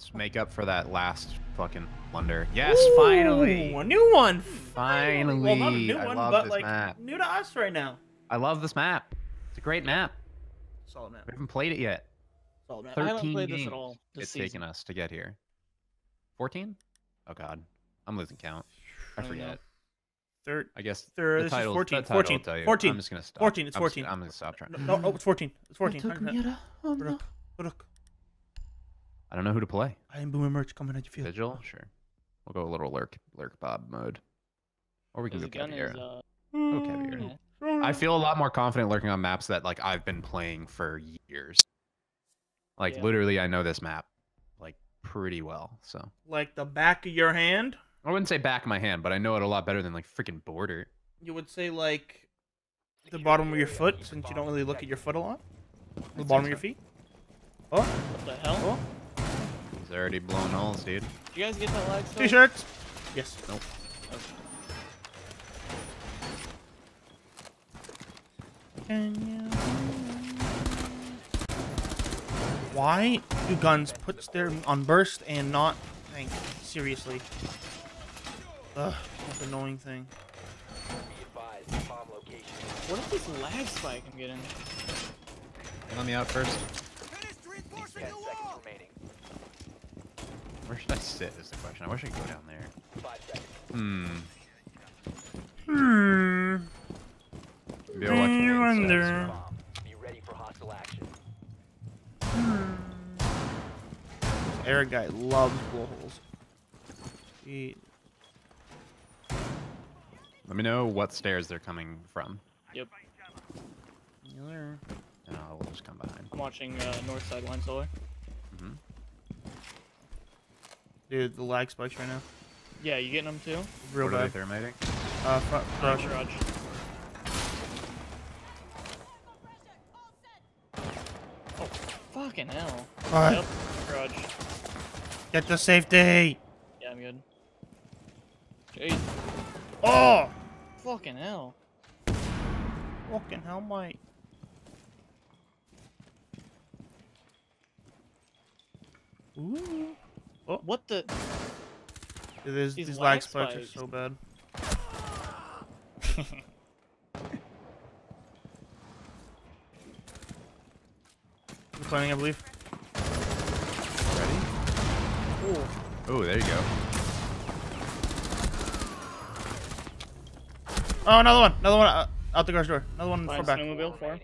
Let's make up for that last fucking blunder. Yes, finally. A new one. Finally. Well, not a new I one, love but this like map. new to us right now. I love this map. It's a great map. Solid map. We haven't played it yet. Solid map. I haven't 13 played this at all this it's season. taken us to get here. 14? Oh god. I'm losing count. I I forget. Third. I guess Third, the this is titles, 14, the title will 14, tell you. 14, I'm just gonna stop. 14, it's I'm just- 14. I'm gonna stop trying. No, no, oh, it's 14. It's 14. Hundred- Oh, Look, look. I don't know who to play. I am boomer merch coming at you. Feel. Vigil, sure. We'll go a little lurk, lurk Bob mode, or we can go gun is, Caveira. uh, Go Caveira. yeah. I feel a lot more confident lurking on maps that like I've been playing for years. Like Yeah. literally, I know this map like pretty well. So Like the back of your hand. I wouldn't say back of my hand, but I know it a lot better than like freaking border. You would say like the bottom of your foot, since you don't really look at your foot a lot. The bottom of your feet. Oh, What the hell? oh. He's already blown holes, dude. Did you guys get that lag stuff? T-shirts. Yes. Nope. Can you- Why do guns put their on burst and not tank? Seriously. Ugh, most annoying thing. What is this lag spike I'm getting? Let me out first. Where should I sit? Is the question. I wish I could go down there. Hmm. Hmm. Maybe I'll watch I the wonder. Be ready for hostile action. Eric guy loves blowholes. He, Let me know what stairs they're coming from, Yep. there. and I'll just come behind. I'm watching uh, North Side Wine Cellar. hmm Dude, the lag spikes right now. Yeah, you getting them too? Real what are bad. they thermiting? Uh, front, Uh, garage. garage. Oh, fucking hell. Alright, Yep, garage. get to safety. Yeah, I'm good. Jeez, Oh, fucking hell. fucking hell, mate. Ooh. What the? Dude, these, These these lag lag spikes are so bad. You're planning, I believe. Ready? Ooh, Oh, there you go. Oh, another one. Another one uh, out the garage door. Another one for Fine, back. snowmobile for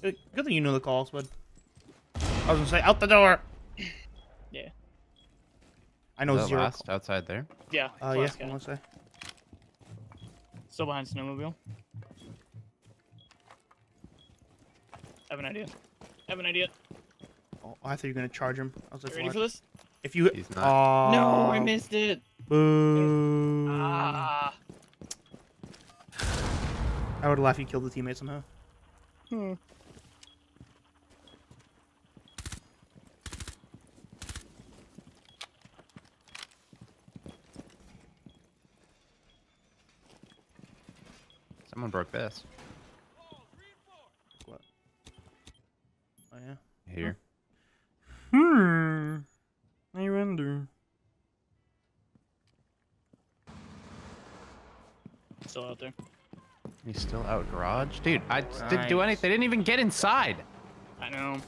Good, good thing you know the calls, bud. I was gonna say out the door. Yeah. I know Is that zero. last outside there? Yeah. Uh, yeah, last I guy. want to say. Still behind snowmobile. Have an idea. Have an idea. Oh, I thought you were gonna charge him. I was like, You ready for this? If you. He's not. Aw, No, I missed it. Boo. Ah. I would laugh if you killed the teammate somehow. Hmm. Someone broke this. What? Oh yeah. Here. Hmm. I wonder. Still out there. He's still out garage, dude. I just didn't do anything. They didn't even get inside. I know.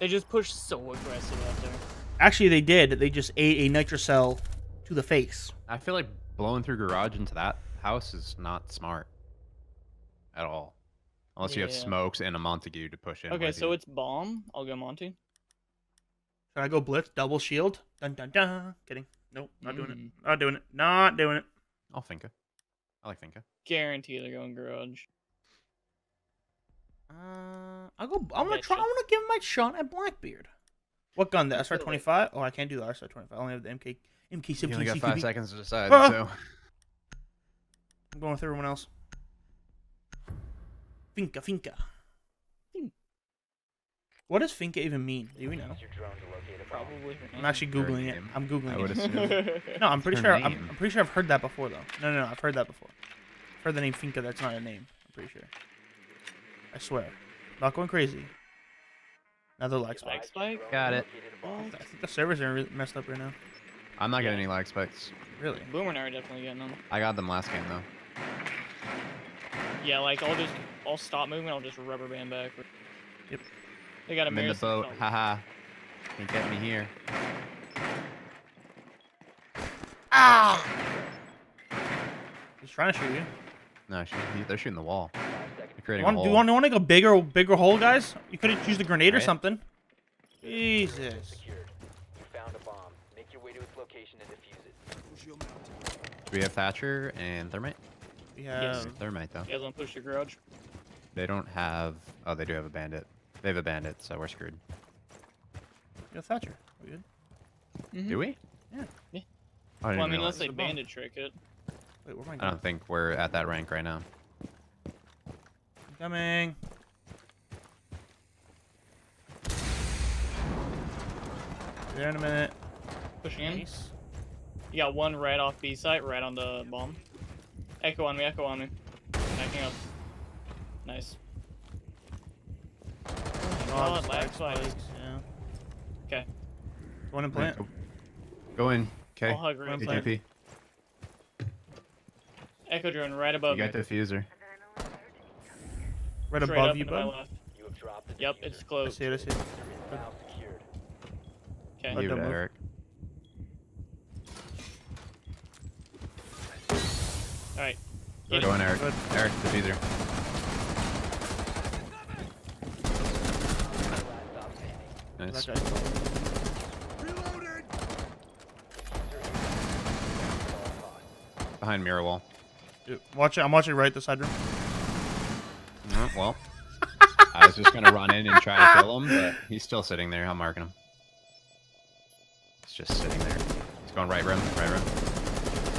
They just push so aggressive out there. Actually, they did. They just ate a nitrocell to the face. I feel like blowing through garage into that house is not smart at all, unless you have Yeah. smokes and a Montagne to push in. Okay, with so you. it's bomb. I'll go Monty. Should I go blitz? Double shield? Dun dun dun. Kidding. Nope. Not doing it. Mm. Not doing it. Not doing it. I'll Finka. I like Finka. Guarantee they're going garage. Uh, I'll go. I'm gonna try. I'm gonna give my shot at Blackbeard. What gun? The SR twenty five? Oh, I can't do the SR twenty five. I only have the MK MK You seventeen only got five CQB. seconds to decide. Ah! So I'm going with everyone else. Finka, Finka. Fin- hmm. What does Finka even mean? Do we know? Use your drone to locate a bomb. Probably I'm actually googling it. I'm googling I would it. assume. No, I'm pretty sure. I'm, I'm, pretty sure I've heard that before, though. No, no, no. I've heard that before. I've heard the name Finka. That's not a name. I'm pretty sure. I swear. Not going crazy. Another lag spike. Lag spike? Got it. Located a bomb. I think the servers are re- messed up right now. I'm not getting any lag spikes. Really? Boomer and I are definitely getting them. I got them last game though. Yeah, like I'll just I'll stop moving. I'll just rubber band back. Yep. They got a I'm in the boat. Haha. Can't get me here. Ah! He's trying to shoot you. No, she, they're shooting the wall. They're creating Want, a do you want, do you want to make a bigger, bigger hole, guys? You could have used a grenade or something. Jesus. Secured. You found a bomb. Make your way to its location and defuse it. Do we have Thatcher and Thermite? We Yes. have. Thermite though. You guys want to push the garage? They don't have. Oh, they do have a bandit. They have a bandit, so we're screwed. We have Thatcher. We good? Mhm. Do we? Yeah. Yeah. Oh, I, Well, I mean, unless they It's a bomb. bandit trick it. Wait, where am I I don't think we're at that rank right now. Coming. There in a minute. Pushing in. Nice. You got one right off B site, right on the bomb. Echo on me, echo on me. Backing up. Nice. Oh, God, the lag spikes. spikes, Yeah. Okay. One in plant. Go, go in. Okay. I'll hug One right plant. ATP. Echo drone right You above got me. diffuser. Right Straight above you, and to my bud. You have dropped the Yep, diffuser. it's I closed. see it. I see it. Diffuser is now secured. Okay. You them. Eric. Alright. Good. Go in, Eric. Good. Eric, diffuser. Last. Nice. That guy. Behind mirror wall. Dude, watch it. I'm watching right the side room. Well. I was just gonna run in and try to kill him, but he's still sitting there. I'm marking him. He's just sitting there. He's going right rim, right rim.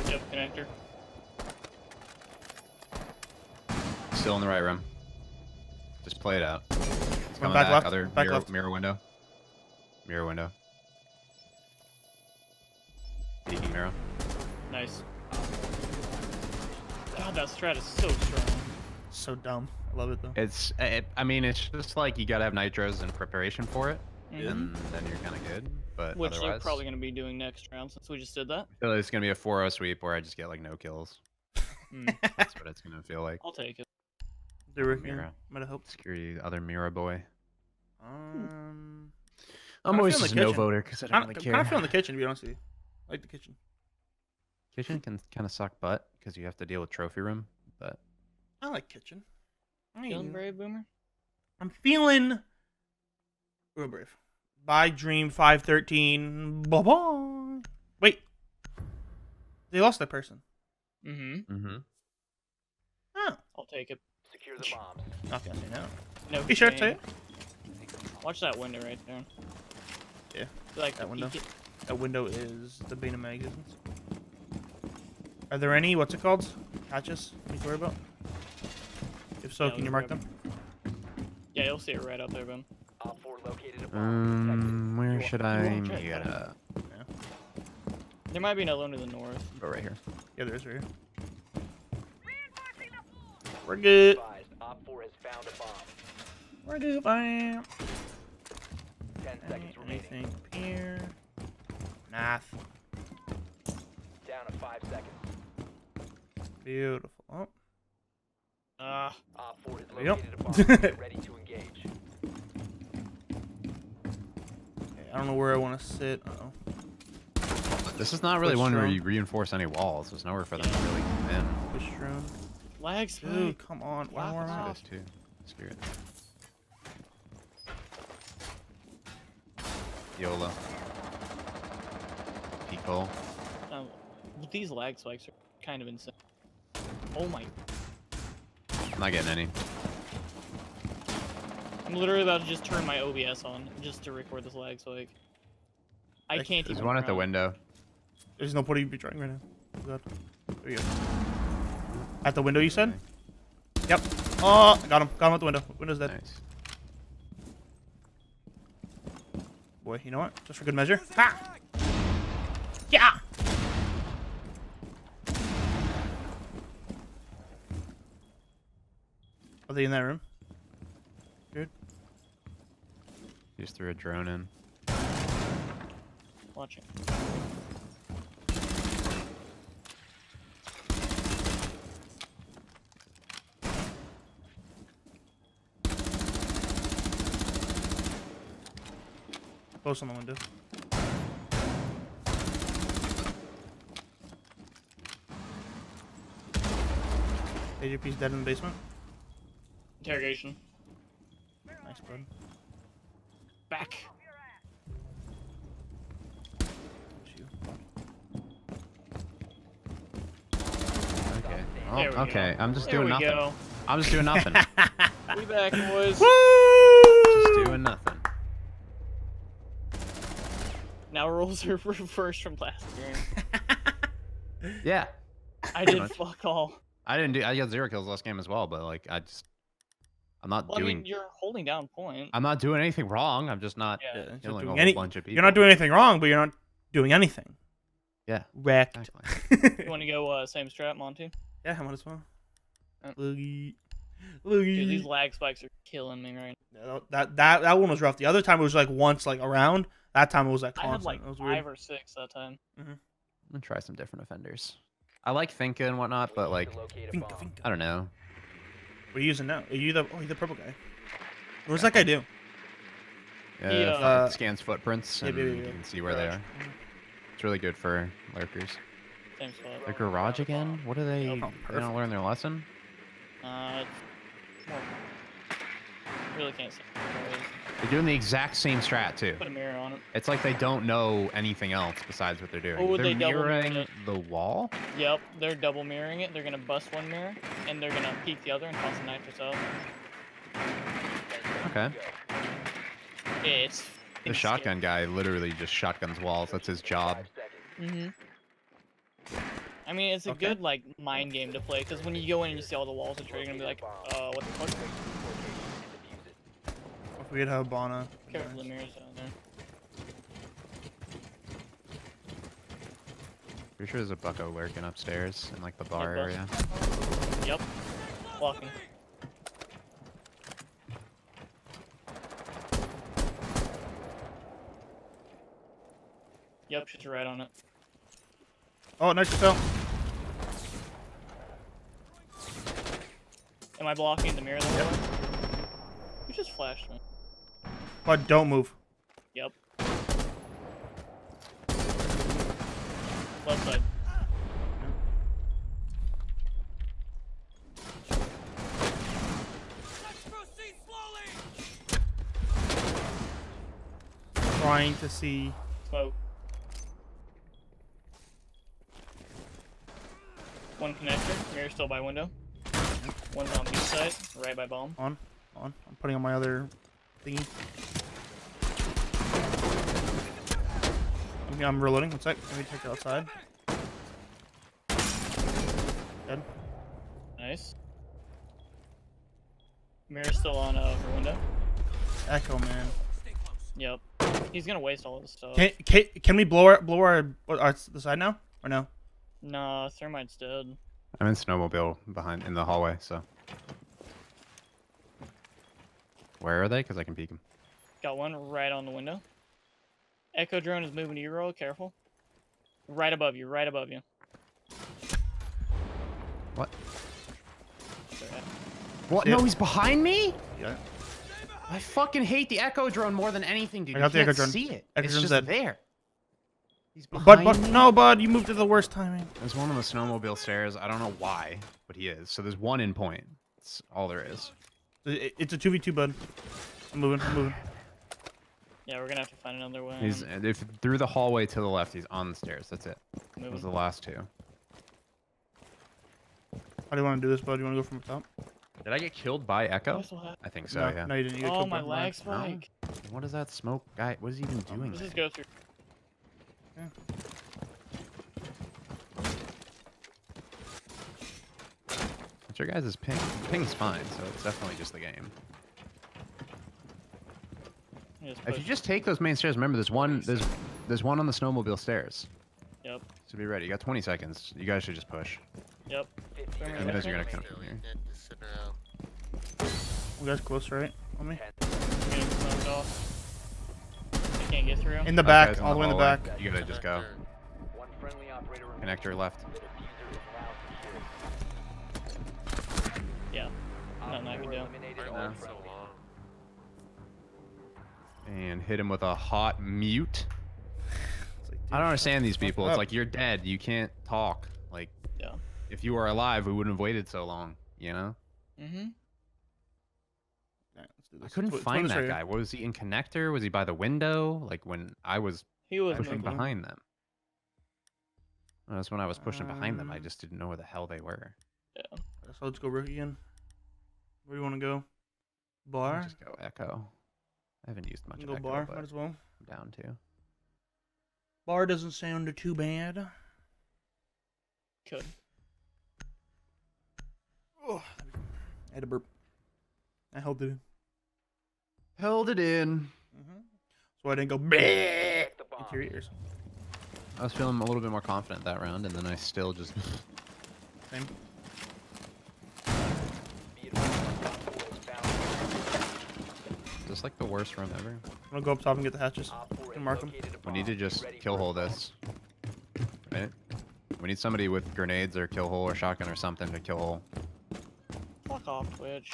Yep, connector. Still in the right room. Just play it out. He's coming back back. left, Other back mirror, left. mirror window. Mirror window. Peeking mirror. Nice. God, that strat is so strong. So dumb. I love it though. It's. It, I mean, it's just like you gotta have nitros in preparation for it, Mhm. and then you're kind of good. But Which they're probably going to be doing next round since we just did that. I feel like it's gonna be a 4-0 sweep where I just get like no kills. Hmm, That's what it's gonna feel like. I'll take it. They were Mira. here. Might have hoped. Security, other Mira boy. Um, I'm Kinda always feel just the a no voter because I don't kind really of, care. kind of feel in the kitchen to be honest with you. I like the kitchen. Kitchen can kind of suck butt because you have to deal with trophy room, but I like kitchen. I Feeling mean, brave, Boomer? I'm feeling real brave. Bye, Dream five thirteen. Bye bye. Wait, they lost that person. Mm-hmm. mm-hmm. Oh, I'll take it. Secure the bombs. not gonna say no. No Be sure to shame. say. Watch that window right there. Yeah, You like that window. it? That window is the bane of my existence. Are there any what's it called? Hatches? You need to worry about? If so, Yeah, can you mark grab them? Yeah, you'll see it right up there, Ben. Op 4 located a. Um, where should want- you I? want check, meet? Uh, There might be another one to the north. go right here. Yeah, there is right here. We're good. Op 4 has found a bomb. We're good. Bam. 10 seconds remaining. Anything up here? Math. Down to 5 seconds. Beautiful. Oh, Ah, Op 4 has There you located a bomb. Ready to engage. okay. I don't know where I want to sit. Uh oh. This is not really Push one where you reinforce any walls. There's nowhere for them to really come in. Push drone. Lag spike. Dude, come on. One more Let's do map. too. Spirit. YOLO. Pico. Um, these lag spikes are kind of insane. Oh my! I'm not getting any. I'm literally about to just turn my OBS on just to record this lag spike. I can't There's even. one at the window. There's no point you be trying right now. Oh, God. There you go. At the window, you said? Yep. Oh, I got him. Got him at the window. Window's dead. Nice. Boy, you know what? Just for good measure. Ah! Yeah! Are they in that room? Good. You just threw a drone in. Watching. Close on the window. AJP's dead in the basement. Interrogation. Nice, bud. Back. Shoot. Okay. There oh, okay. go. I'm just there doing nothing. go. I'm just doing nothing. We back, boys. Woo! just doing nothing. Now roles are reversed from last game. Yeah. I did much. fuck all. I didn't do. I got zero kills last game as well, but like I just, I'm not Well, I doing. mean, you're holding down point. I'm not doing anything wrong. I'm just not Yeah. Yeah, you're killing not a doing whole any- bunch of people. You're not doing anything wrong, but you're not doing anything. Yeah. Wrecked. Exactly. You want to go uh, same strat, Monty? yeah, I might as well. Uh, Loogie. Dude, these lag spikes are killing me right now. That, that that one was rough. The other time it was like once like around. That time it was like now. I had like five weird. or six that time. I'm gonna try some different offenders. I like Finka and whatnot, but like to locate a Finka, bomb. finka. I don't know. What are you using now? Are you the oh you the purple guy? What does that guy do? Uh, He, it uh, scans footprints yeah, and yeah, yeah, you can see where they Garage. are. It's really good for lurkers. The garage again? What are they? Oh, they don't learn their lesson. Uh, it's more... Really can't say. They're doing the exact same strat too. Put a mirror on it. It's like they don't know anything else besides what they're doing. Oh, they're they double mirror mirroring the wall. Yep, they're double mirroring it. They're gonna bust one mirror, and they're gonna peek the other and toss the nitrous out. Okay. Yeah, it's. The shotgun guy literally just shotguns walls. That's his job. Mm-hmm. I mean, it's a Okay. good like mind game to play because when you go in and you see all the walls, you're gonna be like, uh, what the fuck? If we could have Bana. Careful, the mirrors down there. Pretty sure there's a bucko lurking upstairs in like the bar bus. area. Yep. Walking. Yep, she's right on it. Oh, nice fell. Am I blocking the mirror though? You just flashed me. But don't move. Yep. Left side. Trying to see. Smoke. One connector. Mirror still by window. One's on B side, right by bomb. On. On. I'm putting on my other thingy. I'm, I'm reloading. One sec. Let me check it outside. Dead. Nice. Mirror still on uh, her window. Echo, man. Yep. He's gonna waste all this stuff. Can, can, can we blow our blow our, what, our the side now or no? Nah, Thermite's dead. I'm in snowmobile behind in the hallway. So where are they? Because I can peek them. Got one right on the window. Echo drone is moving to your roll. Careful. Right above you. Right above you. What? What? Yeah. No, he's behind me. Yeah. I fucking hate the echo drone more than anything, dude. I You the can't echo drone. see it. Echo it's drone's just dead. there. He's behind Bud, bud, me. no, bud, you moved to the worst timing. There's one on the snowmobile stairs. I don't know why, but he is. So there's one in point. That's all there is. It's a two v two, bud. I'm moving. I'm moving. Yeah, we're gonna have to find another way. He's if through the hallway to the left. He's on the stairs. That's it. Those moving. are the last two. How do you want to do this, bud? Do You want to go from the top? Did I get killed by Echo? What's the la- I think so. no, yeah. no, you didn't. You got Oh, my by lag mine. spike. What is that smoke guy? What is he even oh, doing? Let's there? just go through. What's your guys' ping? Ping's fine, so it's definitely just the game. Just If you just take those main stairs, remember there's one there's there's one on the snowmobile stairs. Yep. So be ready. You got 20 seconds. You guys should just push. Yep. You guys are gonna come from here. You guys close, right? On me. Getting. Can't get through. In the back, guy's in all the way in the back. You gotta just go. One friendly operator remaining. Connector left. The diffuser is now secure. Yeah. Nothing I Op can four do. And hit him with a hot mute. Like, I don't understand these people. It's like you're dead. You can't talk. Like Yeah. if you were alive, we wouldn't have waited so long. You know? Mm-hmm. Alright, let's do I couldn't Tw- find that right here. guy. Was he in connector? Was he by the window? Like when I was He was pushing behind them. That's when I was pushing behind them. I Um, just didn't know where the hell they were. Yeah. So let's go rookie again. Where do you want to go? Bar? Just go echo. I haven't used much of can go echo, bar, but might as well. I'm down to. Bar doesn't sound too bad. Could. Oh, I had a burp. I held it in. Held it in. Mm-hmm. So I didn't go bleh Protect the bomb. into your ears. I was feeling a little bit more confident that round, and then I still just. Same. Be advised, Op four has found just like the worst room ever. I'm gonna go up top and get the hatches. Op four Can has mark 'em. We need to just kill hole this. Right? We need somebody with grenades or kill hole or shotgun or something to kill hole. Fuck off, Twitch.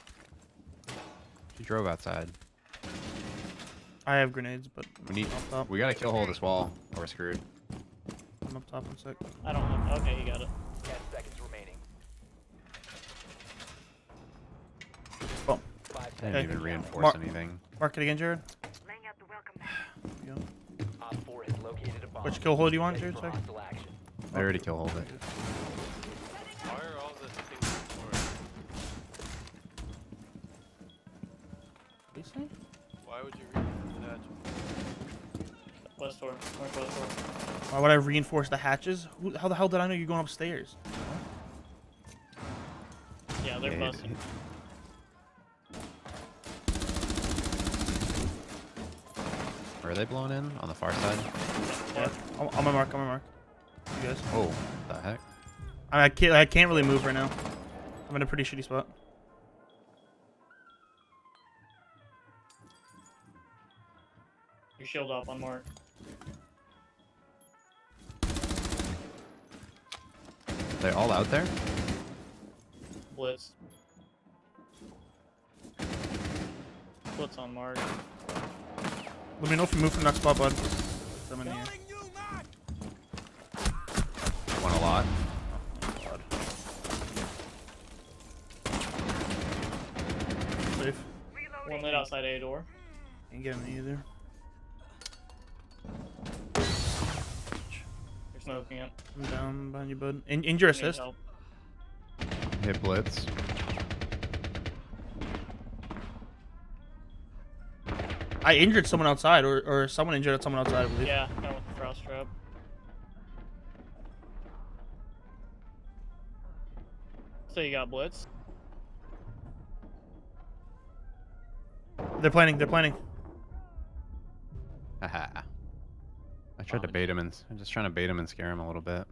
She drove outside. I have grenades, but We need. up top. We gotta kill hole this wall, or we're screwed. I'm up top in a sec. I don't have. Okay, you got it. Ten seconds remaining. Oh. Boom. Five Didn't even reinforce Mark- anything. Mark it again, Jared. Laying out the welcome mat. There you go. Op four has located a bomb. Which kill hole do you want, Jared? Sorry. I already kill hole it. Why are all the things for? Lisa? Why would you read that? West door. Northwest door. Why would I reinforce the hatches? Who, how the hell did I know you're going upstairs? Yeah, they're Yeah, busted. Are they blown in? On the far side? Yeah. I'm, I'm mark. on my mark. You guys. Oh, the heck? I, I can't. I can't really move right now. I'm in a pretty shitty spot. Your shield up on mark. They all out there? Blitz. Blitz on mark. Let me know if you move from that spot, bud. I'm in here. One a lot. Safe. One lit outside A door. Ain't getting me either. You're smoking it. I'm down behind you, bud. In injure assist. Hit blitz. I injured someone outside, or, or someone injured someone outside, I believe. Yeah, kind with frost trap. So you got blitz. They're planning. They're planning. Haha. I tried to bait him and I'm just trying to bait him and scare him a little bit.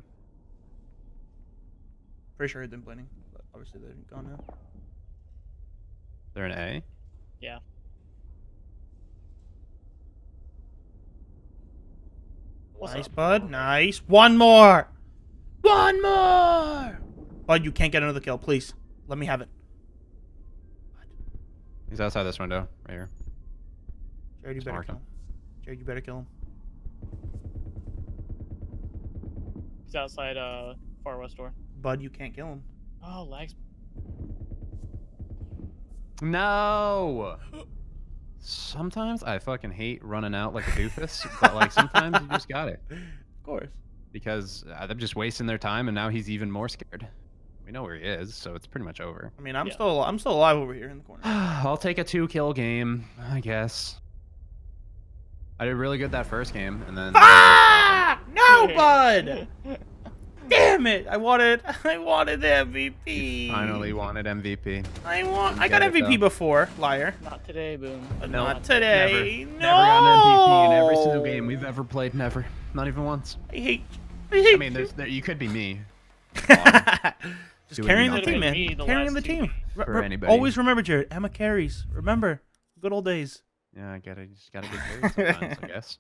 Pretty sure I heard them planning, but obviously they're gone now. They're in A. Yeah. What's nice, up? bud. Nice. One more. One more. Bud, you can't get another kill, please. Let me have it. He's outside this window, right here. Jared, you Just better kill him. him. Jared, you better kill him. He's outside uh far west door. Bud, you can't kill him. Oh, lags. No. Sometimes I fucking hate running out like a doofus, but like sometimes you just got it Of course. because uh, they're just wasting their time, and now he's even more scared. We know where he is, so it's pretty much over. I mean, I'm Yeah. still I'm still alive over here in the corner. I'll take a two kill game, I guess. I did really good that first game, and then Ah! No, bud. Damn it! I wanted I wanted the MVP. finally wanted MVP. I want. You I got get it, MVP before, liar. Not today, boom. No, not today. Never, no. never gotten MVP in every single game we've ever played. Never, not even once. I hate. I hate. I mean, there's, there, you could be me. Just doing carrying the team, man. The Carrying the team. For re- anybody. Always remember, Jared. Emma carries. Remember, good old days. Yeah, I get it. You just gotta get carried sometimes, I guess.